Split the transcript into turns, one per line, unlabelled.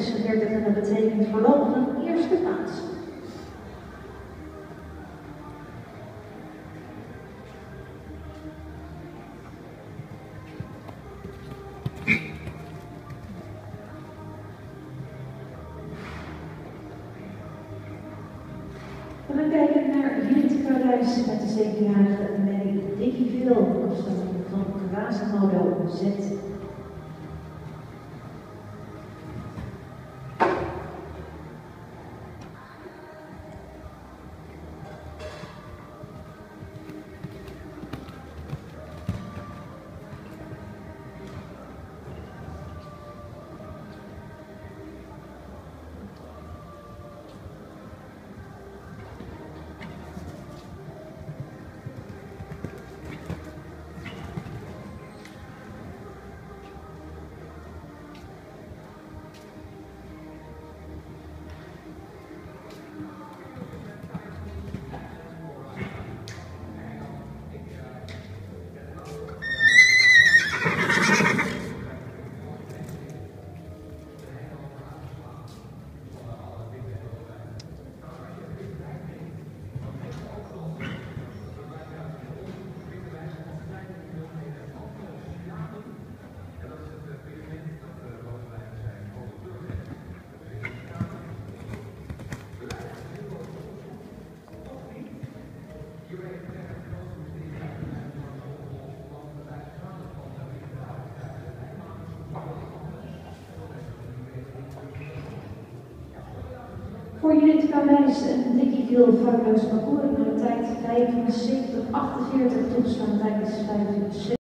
46 en dat betekent voorlopig een eerste plaats. We gaan kijken naar Judith Karuijs met de 7-jarige Mary Dickieville, afstamming van Quasimodo Z. Voor Judith Karuijs en Dickieville Varloos parcours naar de tijd 75-48 toegestaan tijdens 5 uur